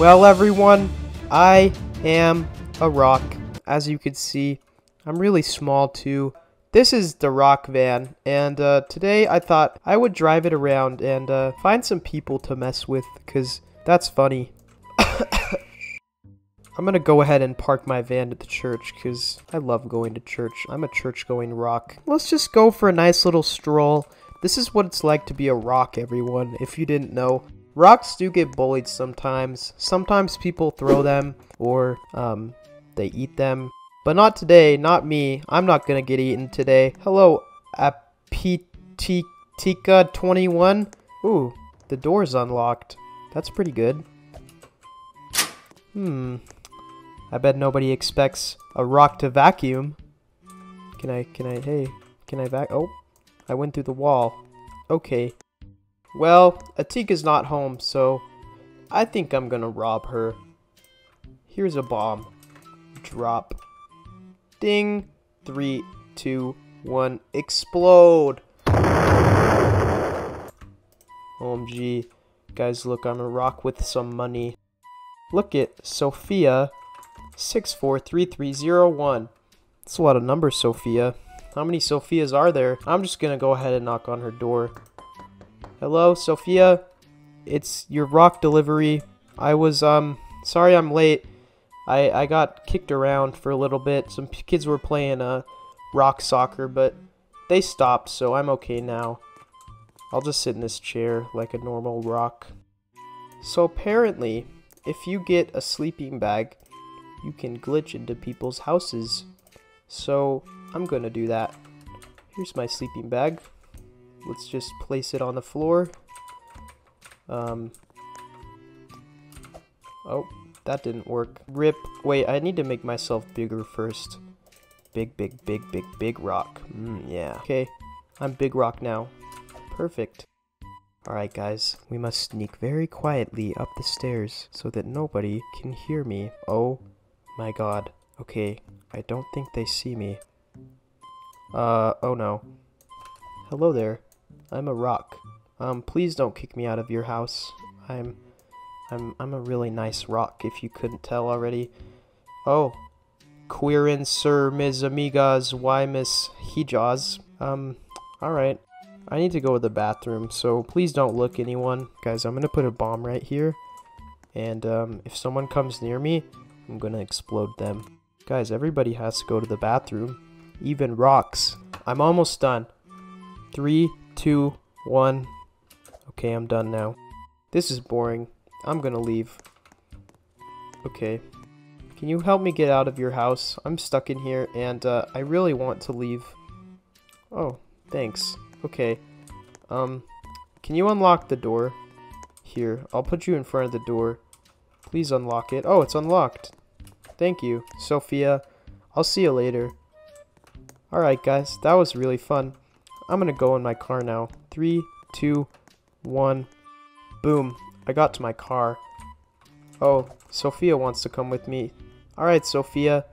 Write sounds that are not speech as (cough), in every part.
Well, everyone, I am a rock. As you can see, I'm really small too. This is the rock van, and uh, today I thought I would drive it around and uh, find some people to mess with, because that's funny. (coughs) I'm gonna go ahead and park my van at the church, because I love going to church. I'm a church-going rock. Let's just go for a nice little stroll. This is what it's like to be a rock, everyone, if you didn't know. Rocks do get bullied sometimes. Sometimes people throw them, or um, they eat them. But not today, not me. I'm not gonna get eaten today. Hello, Apitika21. Ooh, the door's unlocked. That's pretty good. Hmm. I bet nobody expects a rock to vacuum. Can I, can I, hey, can I vac- oh, I went through the wall. Okay. Well, Atika's not home, so I think I'm gonna rob her. Here's a bomb. Drop. Ding. Three, two, one, explode. OMG. Guys, look, I'm a rock with some money. Look at Sophia. 643301. That's a lot of numbers, Sophia. How many Sophias are there? I'm just gonna go ahead and knock on her door. Hello, Sophia? It's your rock delivery. I was, um, sorry I'm late. I, I got kicked around for a little bit. Some kids were playing, uh, rock soccer, but they stopped, so I'm okay now. I'll just sit in this chair like a normal rock. So apparently, if you get a sleeping bag, you can glitch into people's houses. So I'm gonna do that. Here's my sleeping bag. Let's just place it on the floor. Um. Oh, that didn't work. Rip. Wait, I need to make myself bigger first. Big, big, big, big, big rock. Mm, yeah. Okay, I'm big rock now. Perfect. Alright guys, we must sneak very quietly up the stairs so that nobody can hear me. Oh my god. Okay, I don't think they see me. Uh, oh no. Hello there. I'm a rock. Um, please don't kick me out of your house. I'm, I'm, I'm a really nice rock, if you couldn't tell already. Oh, queerin sir mis amigas why miss hijaz. Um, alright. I need to go to the bathroom, so please don't look anyone. Guys, I'm gonna put a bomb right here. And, um, if someone comes near me, I'm gonna explode them. Guys, everybody has to go to the bathroom. Even rocks. I'm almost done. Three, two, one. Okay, I'm done now. This is boring. I'm gonna leave. Okay. Can you help me get out of your house? I'm stuck in here, and uh, I really want to leave. Oh, thanks. Okay. Um, can you unlock the door? Here, I'll put you in front of the door. Please unlock it. Oh, it's unlocked. Thank you, Sophia. I'll see you later. Alright, guys, that was really fun. I'm gonna go in my car now. Three, two, one. Boom. I got to my car. Oh, Sophia wants to come with me. Alright, Sophia.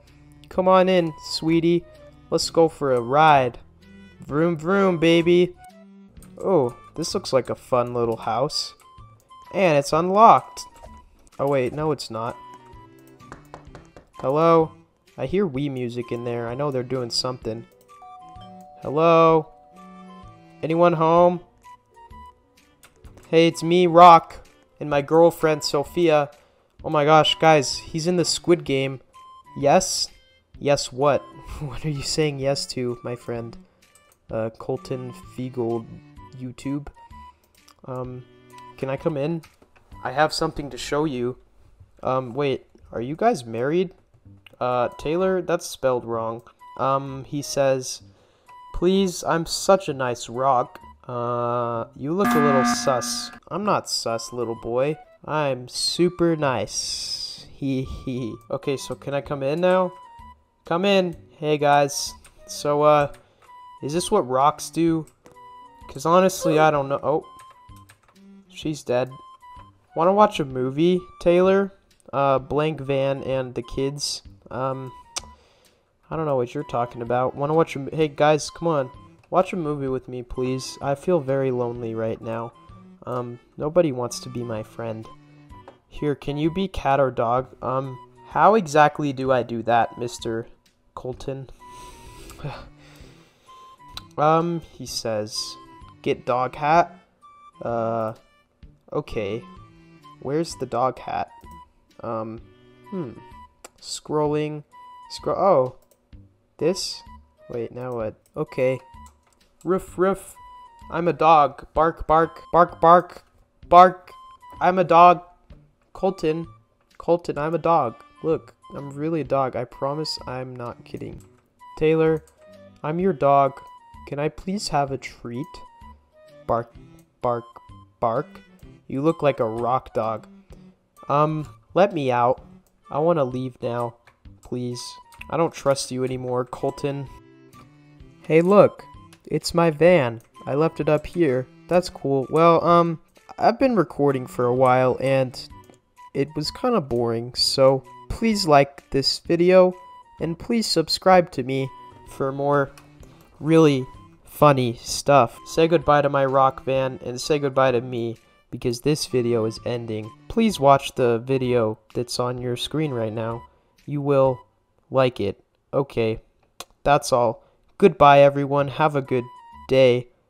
Come on in, sweetie. Let's go for a ride. Vroom vroom, baby. Oh, this looks like a fun little house. And it's unlocked. Oh wait, no it's not. Hello? I hear Wii music in there. I know they're doing something. Hello? Anyone home? Hey, it's me, Rock, and my girlfriend, Sophia. Oh my gosh, guys, he's in the Squid Game. Yes? Yes what? (laughs) what are you saying yes to, my friend? Uh, Colton Fiegel YouTube. Um, can I come in? I have something to show you. Um, wait, are you guys married? Uh, Taylor, that's spelled wrong. Um, he says, Please, I'm such a nice rock. Uh, you look a little sus. I'm not sus, little boy. I'm super nice. Hee hee. Okay, so can I come in now? Come in. Hey, guys. So, uh, is this what rocks do? Because honestly, I don't know. Oh. She's dead. Want to watch a movie, Taylor? Uh, Blank Van and the kids. Um, I don't know what you're talking about. Want to watch a... Hey, guys, come on. Watch a movie with me, please. I feel very lonely right now. Um, nobody wants to be my friend. Here, can you be cat or dog? Um, how exactly do I do that, Mr. Colton? (sighs) um, he says, get dog hat. Uh, okay. Where's the dog hat? Um, hmm. Scrolling. Scroll. Oh, this? Wait, now what? Okay. Roof, roof. I'm a dog. Bark, bark, bark, bark, bark. I'm a dog. Colton. Colton, I'm a dog. Look, I'm really a dog. I promise I'm not kidding. Taylor, I'm your dog. Can I please have a treat? Bark, bark, bark. You look like a rock dog. Um, let me out. I want to leave now. Please. I don't trust you anymore, Colton. Hey, look. It's my van. I left it up here. That's cool. Well, um, I've been recording for a while and it was kind of boring, so please like this video and please subscribe to me for more really funny stuff. Say goodbye to my rock van and say goodbye to me because this video is ending. Please watch the video that's on your screen right now. You will like it. Okay, that's all. Goodbye, everyone. Have a good day.